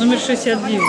Номер 69.